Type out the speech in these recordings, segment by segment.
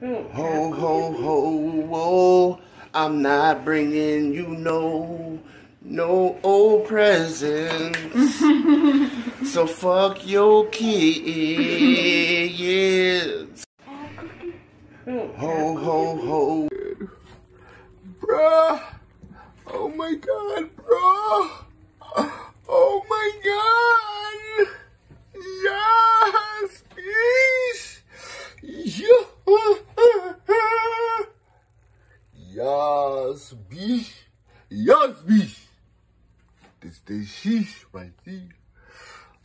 Ho, ho, ho, whoa. I'm not bringing you no, no old presents. so fuck your kids. Ho, ho, ho. Bruh. Oh my god, bruh. Oh my god. Yes, please. Yeah. Yes, bitch. Yes, bitch. This the sheesh right there.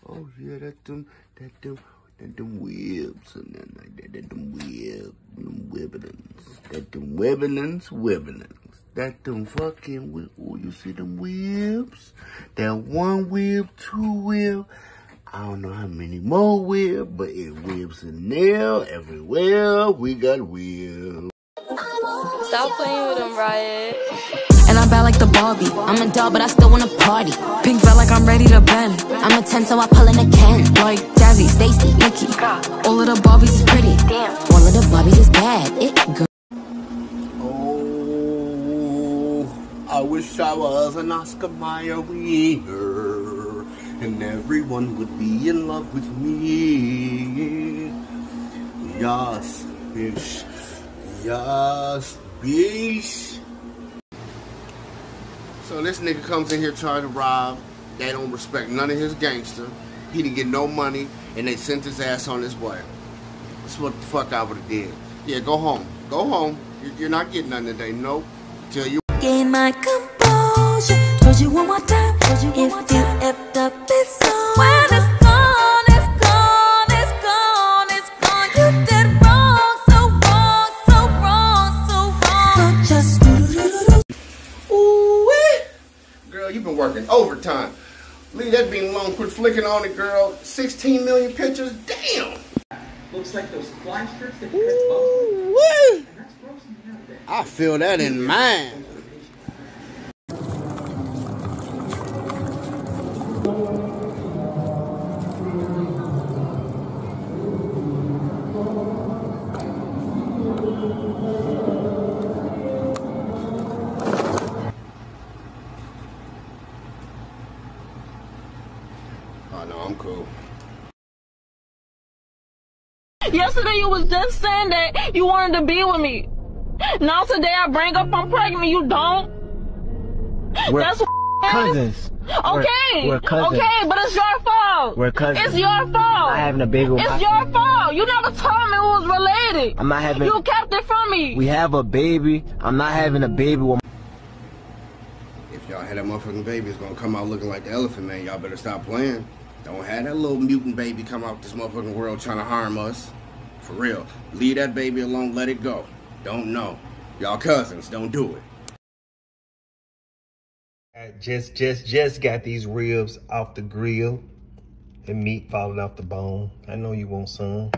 Oh yeah, that them, that them, that them webs and then like that, that them web, them webbinins, that them webbinins, webbinins. That them fucking, we- oh, you see them webs? That one web, two web. I don't know how many more web, but it webs in there, everywhere. We got webs. Stop playing with him, Riot. And I'm bad like the Barbie. I'm a doll, but I still wanna party. Pink felt like I'm ready to bend. I'm a 10, so I pull in a Ken. Like Jazzy, Stacy, Nikki. All of the Barbies is pretty. Damn. All of the Barbies is bad. It girl. Oh, I wish I was an Oscar Mayer wiener. and everyone would be in love with me. Yes, bitch. Yes, bitch. So this nigga comes in here trying to rob. They don't respect none of his gangster. He didn't get no money, and they sent his ass on his way. That's what the fuck I would have did. Yeah, go home. Go home. You- You're not getting nothing today. Nope. Till you. Gain my composure. Told you one more time. Told you one more time. If you effed up, it's on. You've been working overtime. Leave that being alone. Quit flicking on it, girl. 16 million pictures. Damn. Looks like those fly strips that you had above. Ooh, And that's grossing me out there. I feel that in mine. No, I'm cool. Yesterday you was just saying that you wanted to be with me. Now today I bring up I'm pregnant, you don't. We're That's what cousins. Okay, We're, we're cousins. okay, but it's your fault. We're cousins. It's your fault. I'm not having a baby with It's my your fault. You never told me it was related. I'm not having. You kept it from me. We have a baby. I'm not having a baby with. If y'all had that motherfucking baby, it's gonna come out looking like the elephant man. Y'all better stop playing. Don't have that little mutant baby come out this motherfucking world trying to harm us. For real. Leave that baby alone, let it go. Don't know. Y'all cousins, don't do it. I just, just, just got these ribs off the grill and meat falling off the bone. I know you want some.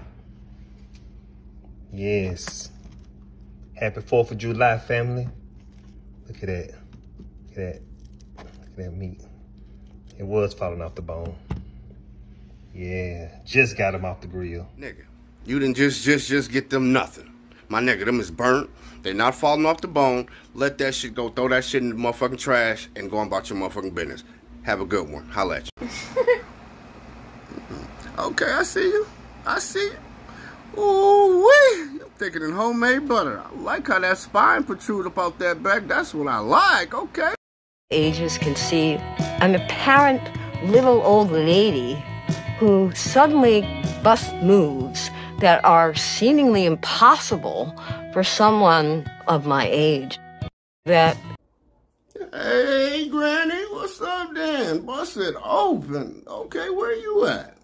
Yes. Happy 4th of July, family. Look at that. Look at that. Look at that meat. It was falling off the bone. Yeah, just got them off the grill. Nigga, you didn't just, just, just get them nothing. My nigga, them is burnt. They not falling off the bone. Let that shit go. Throw that shit in the motherfucking trash and go on about your motherfucking business. Have a good one. Holla at you. okay, I see you. I see you. Ooh wee! You thicker than homemade butter. I like how that spine protrude up out that back. That's what I like. Okay. ages can see an apparent little old lady who suddenly bust moves that are seemingly impossible for someone of my age. That Hey, Granny, what's up, Dan? Bust it open. Okay, where you at?